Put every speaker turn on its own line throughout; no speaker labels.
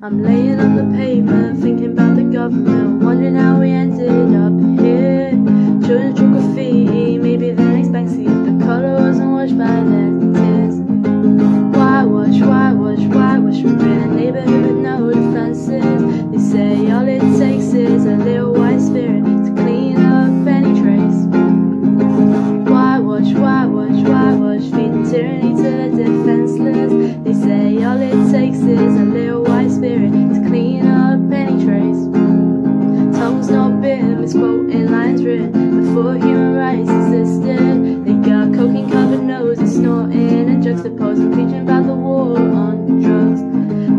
I'm laying on the pavement, thinking about the government, wondering how we ended up here. Children drew graffiti, maybe the next Banksy if the colour wasn't washed by their tears. Whitewash, why whitewash, we're in a neighbourhood with no defences. They say all it takes is a little white spirit to clean up any trace. Whitewash, whitewash, whitewash, feeding tyranny to the defenseless. They say all it and juxtaposing, preaching about the war on drugs.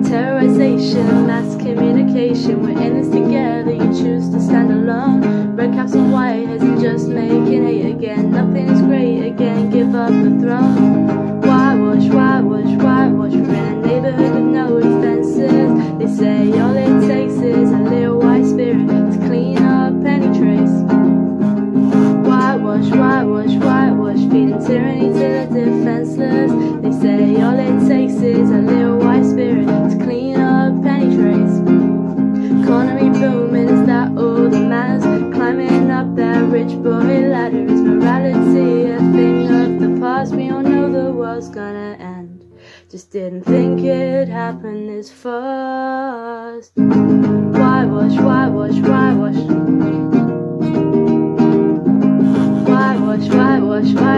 Terrorization, mass communication, we're in this together. You choose to stand alone. Red caps and white heads are just making hate again. Nothing is great again, give up the throne. Whitewash, whitewash, whitewash, we're in a neighborhood with no defenses. They say all it takes is a little white spirit to clean up any trace. Whitewash, whitewash, whitewash, feeding tyranny to the defenseless. World's gonna end. Just didn't think it'd happen this fast. Whitewash, whitewash, whitewash. Whitewash, whitewash, whitewash.